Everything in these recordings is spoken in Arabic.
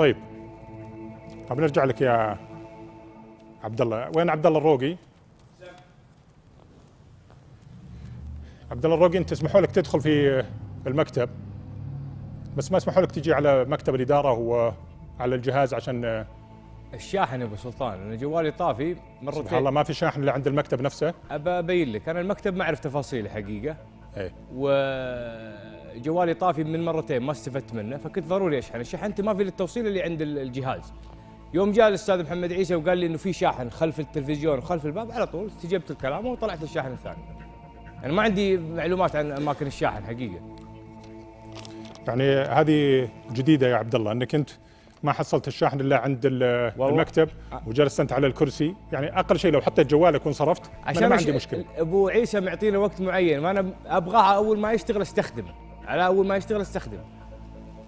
طيب. طب نرجع لك يا عبد الله وين عبد الله الروقي؟ عبد الله الروقي انت اسمحوا لك تدخل في المكتب. بس ما اسمحوا لك تجي على مكتب الإدارة وعلى الجهاز عشان الشاحن يا أبو سلطان. أنا جوالي طافي. سبحان مرتين الله ما في شاحن إلا عند المكتب نفسه. أبى أبين لك أنا المكتب ما أعرف تفاصيله حقيقة. إيه. وجوالي طافي من مرتين ما استفدت منه فكنت ضروري اشحن شحنته ما في التوصيل اللي عند ال- الجهاز. يوم جاء الأستاذ محمد عيسى وقال لي إنه في شاحن خلف التلفزيون وخلف الباب على طول استجبت الكلام وطلعت الشاحن الثاني. أنا ما عندي معلومات عن أماكن الشاحن حقيقة. يعني هذه جديدة يا عبد الله أنك أنت ما حصلت الشاحن إلا عند. المكتب وجلست انت على الكرسي. يعني أقل شيء لو حطيت جوالك وانصرفت عشان ما عندي مشكلة. أبو عيسى معطينا وقت معين وأنا أبغاها أول ما يشتغل استخدمه على أول ما يشتغل استخدمه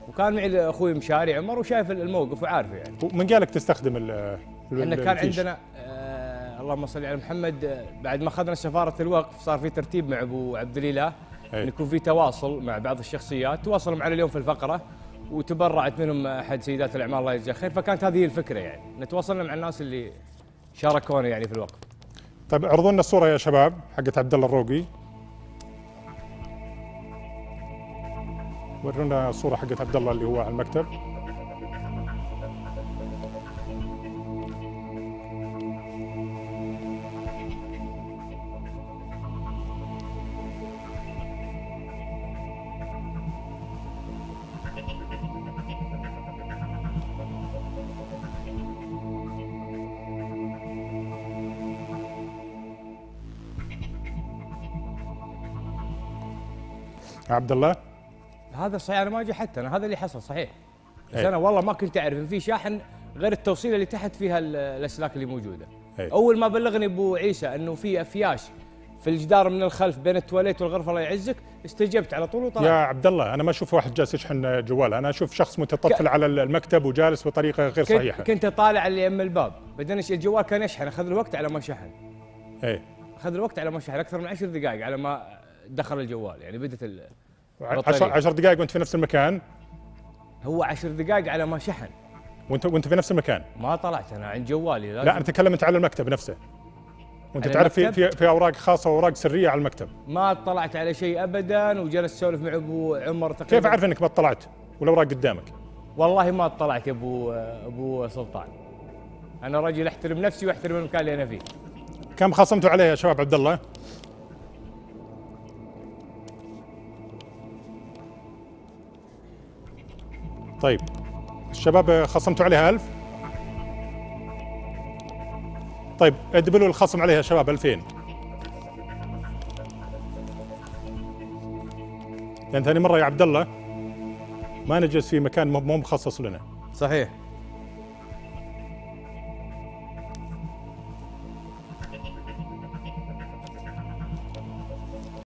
وكان معي أخوي مشاري عمر وشايف الموقف وعارفه يعني. من قالك تستخدم ال إحنا كان الفيش؟ عندنا آه اللهم صل على محمد آه بعد ما أخذنا سفارة الوقف صار في ترتيب مع أبو عبد الإله. إن يكون في تواصل مع بعض الشخصيات تواصلوا معنا اليوم في الفقرة. وتبرعت منهم أحد سيدات الأعمال الله يجزاها خير. فكانت هذه الفكرة يعني. نتواصلنا مع الناس اللي شاركونا يعني في الوقف. طيب اعرضوا لنا الصورة يا شباب حقت عبد الله الروقي. ورونا الصورة حقت عبد الله اللي هو على المكتب. عبد الله؟ هذا صحيح أنا ما جحدت أنا هذا اللي حصل صحيح. بس أي. أنا والله ما كنت أعرف إن في شاحن غير التوصيله اللي تحت فيها ال- الأسلاك اللي موجودة. أي. أول ما بلغني أبو عيسى إنه في أفياش في الجدار من الخلف بين التواليت والغرفة الله يعزك استجبت على طول يا وطلعت عبد الله أنا ما أشوف واحد جالس يشحن جواله أنا أشوف شخص متطفل على المكتب وجالس بطريقة غير كنت, صحيحة. كنت طالع اللي يم الباب بعدين الجوال كان يشحن؟ أخذ له وقت على ما شحن. إيه. أخذ له وقت على ما شحن أكثر من عشر دقائق على ما دخل الجوال يعني بدت ال... عشر, بطارية. عشر دقائق وانت في نفس المكان. هو عشر دقائق على ما شحن. وانت وانت في نفس المكان. ما طلعت أنا عند جوالي لا أنا اتكلم أنت على المكتب نفسه. وانت تعرف في؟ في في أوراق خاصة وأوراق سرية على المكتب. ما اطلعت على شيء ابدا وجلست أسولف مع أبو عمر تقريبا. كيف أعرف إنك ما اطلعت والأوراق قدامك؟ والله ما اطلعت يا ابو أبو سلطان. أنا رجل أحترم نفسي وأحترم المكان اللي أنا فيه. كم خصمتوا عليه يا شباب عبد الله؟ طيب. الشباب خصمتوا عليها ألف؟ طيب ادبلوا الخصم عليها شباب 2000 لأن ثاني مرة يا عبد الله ما نجلس في مكان مو مخصص لنا. صحيح.